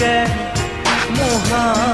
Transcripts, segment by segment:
कर मुहा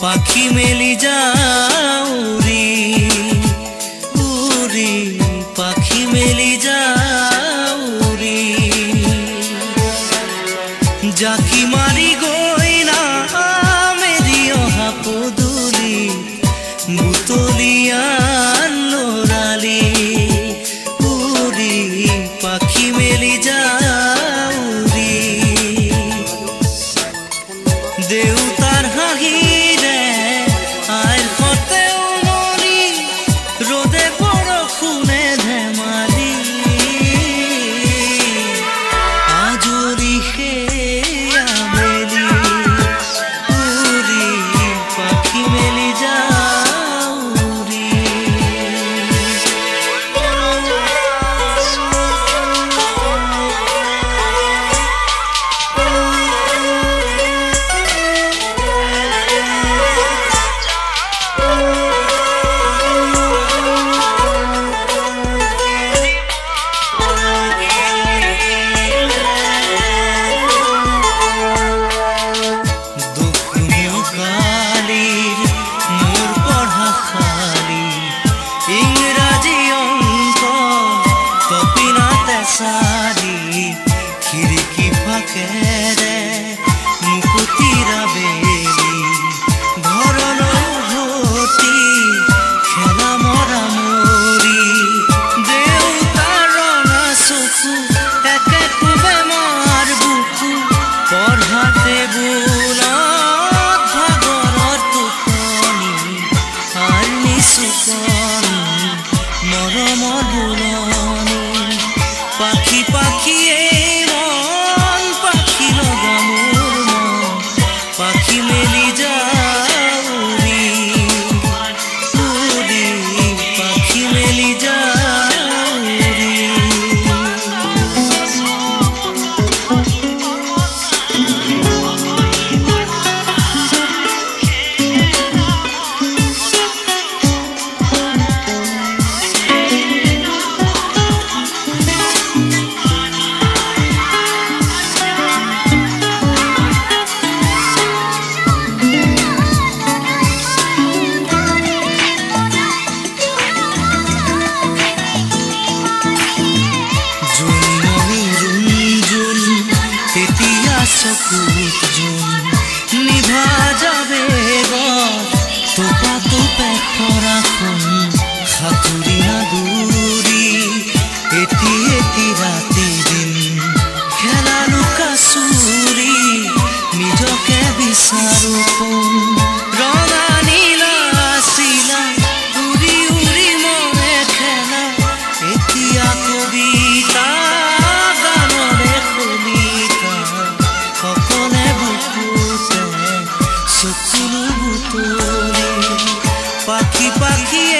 পাখি মেলি যাও উড়ি উড়ি পাখি মেলি যা পাখি পাখি